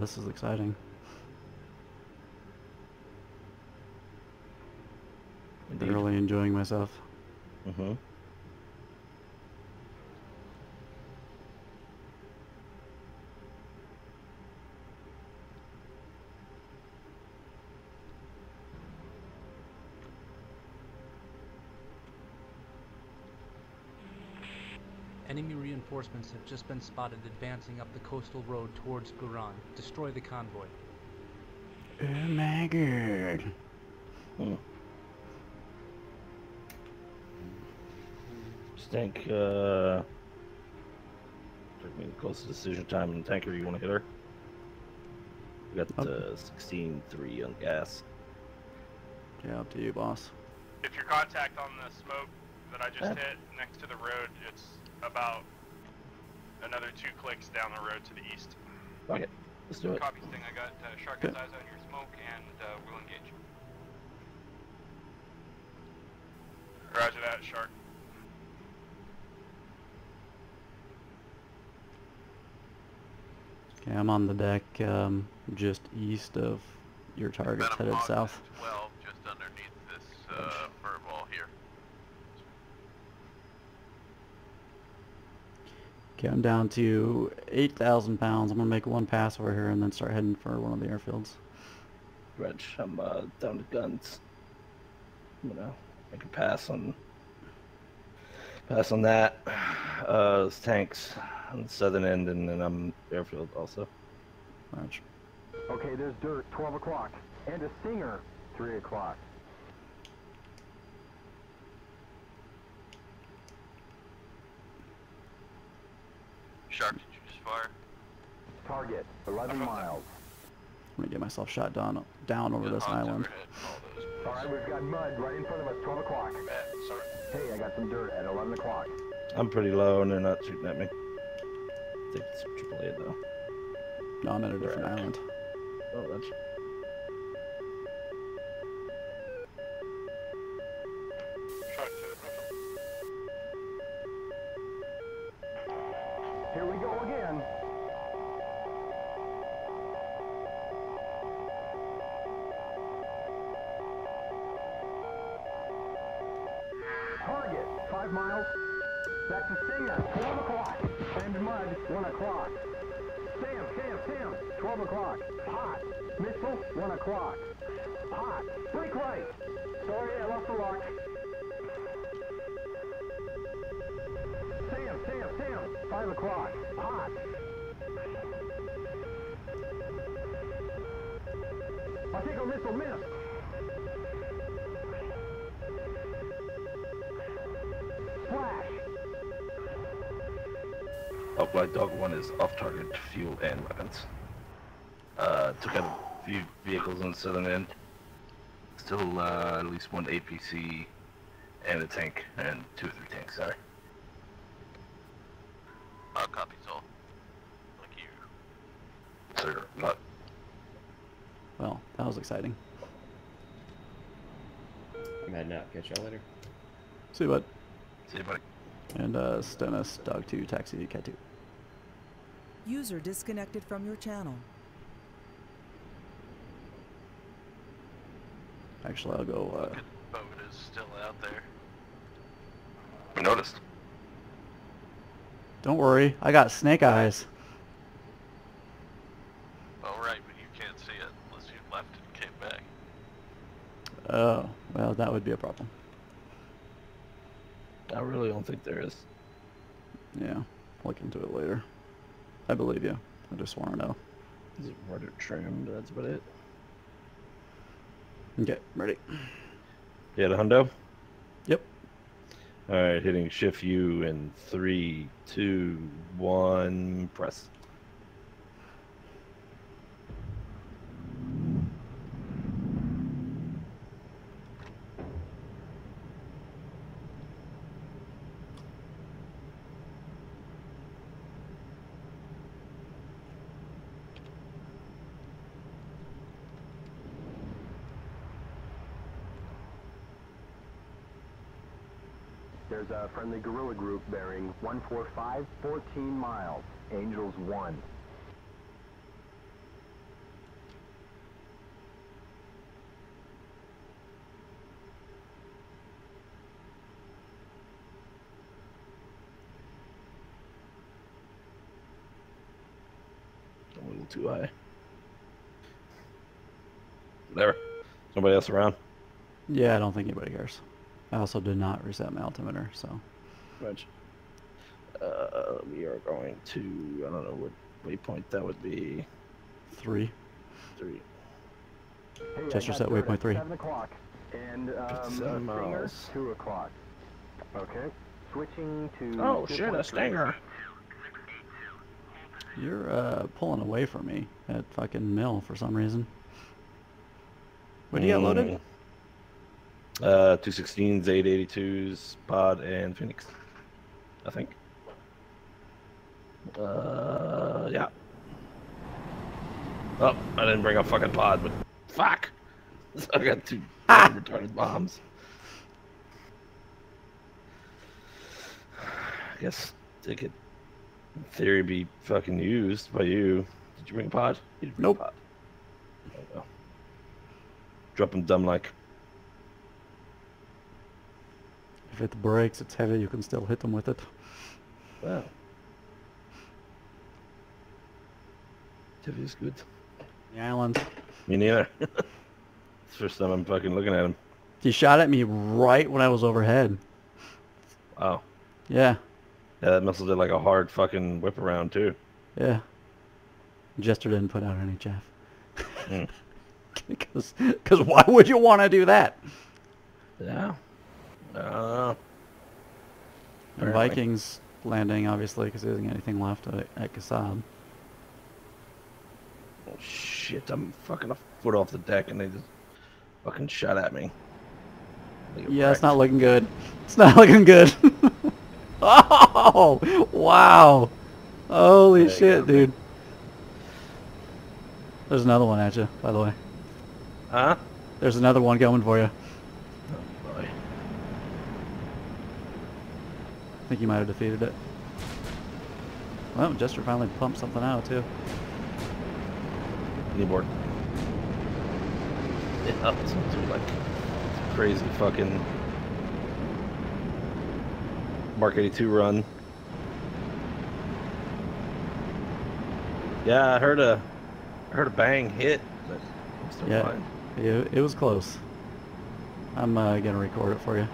this is exciting. Indeed. Really enjoying myself. Mm-hmm. Enemy reinforcements have just been spotted advancing up the coastal road towards Guran. Destroy the convoy. Oh my god. Hmm. Just think, uh, took me the closest decision time in the tanker. You want to hit her? We got Okay. uh, 16-3 on gas. Yeah, up to you, boss. If your contact on the smoke that I just Yeah. hit next to the road, it's about another two clicks down the road to the east. Okay, let's do it. Copy, Sting. I got uh, Shark Okay. eyes on your smoke, and uh, we'll engage. Roger that, Shark. Okay, I'm on the deck um, just east of your targets, headed south. 12, just underneath this uh, Okay, I'm down to 8,000 pounds. I'm gonna make one pass over here and then start heading for one of the airfields. Reg, I'm uh, down to guns. I'm gonna make a pass on pass on that. Uh, those tanks on the southern end, and then I'm airfield also. March. Okay, there's dirt, 12 o'clock. And a singer, 3 o'clock. Shark, did you just fire? Target, 11 miles. I'm gonna get myself shot down down over this island. overhead, all those. Alright, we've got mud right in front of us, 12 o'clock. Hey, I got some dirt at 11 o'clock. I'm pretty low, and they're not shooting at me. I think it's AAA though. No, I'm at a different Right. island. Oh, that's again. Target, 5 miles. That's a stinger, 12 o'clock. And mud, 1 o'clock. Sam, Sam, Sam, 12 o'clock. Hot. Missile, 1 o'clock. Hot. Break right. Sorry, I lost the lock. Sam, Sam, Sam, 5 o'clock. Hot. I'll take a missile miss. Flash. Oh, Dog 1 is off target fuel and weapons. Uh, took out a few vehicles on the southern end. Still uh, at least one APC and a tank, and two or three tanks, sorry. Uh, copies all. Thank you. Sir, not Well, that was exciting. I'm heading out. Catch y'all later. See what? See you, buddy. And uh, Stennis, Dog 2, Taxi, Cat 2. User disconnected from your channel. Actually, I'll go. Uh, Good boat is still out there. We noticed. Don't worry, I got snake eyes. Oh, right, but you can't see it unless you left and came back. Oh, well, that would be a problem. I really don't think there is. Yeah, look into it later. I believe you. I just want to know. Is it rudder trimmed? That's about it. Okay, ready. You had a hundo? Yep. Alright, hitting shift U in three, two, one, press. There's a friendly guerrilla group bearing 145, 14 miles, Angels 1. A little too high. There. Somebody else around? Yeah, I don't think anybody cares. I also did not reset my altimeter, so. Reg. Uh, we are going to, I don't know what waypoint that would be. Three. Three. Hey, I Jester set waypoint three. Seven o'clock. And, um, 57 Stinger, miles. two o'clock. Okay. Switching to... Oh shit, a stinger. You're uh, pulling away from me at fucking mill for some reason. What do you got loaded? Uh, 216s, 882s, Pod, and Phoenix. I think. Uh, yeah. Oh, I didn't bring a fucking pod, but fuck. I got two fucking retarded bombs. I guess they could, in theory, be fucking used by you. Did you bring a pod? You didn't bring a Nope. pod. Oh, well. Drop them dumb like. If it breaks, it's heavy. You can still hit them with it. Wow. Heavy is good. The island. Me neither. it's the first time I'm fucking looking at him. He shot at me right when I was overhead. Wow. Yeah, Yeah, that must have did like a hard fucking whip around too. yeah. Jester didn't put out any chaff. Mm. Because, because why would you want to do that? Yeah. Uh, And Vikings landing, obviously, because there isn't anything left at, at Khasab. oh shit, I'm fucking a foot off the deck and they just fucking shot at me. Yeah, it's not looking good. It's not looking good. oh, wow. Holy There shit, dude. There's another one at you, by the way. Huh? There's another one coming for you. Oh boy. I think you might have defeated it. Well, Jester finally pumped something out, too. Kneeboard. Yeah, it's like crazy fucking Mark 82 run. Yeah, I heard a, I heard a bang hit, but I'm still Yeah. fine. It, it was close. I'm uh, to record it for you.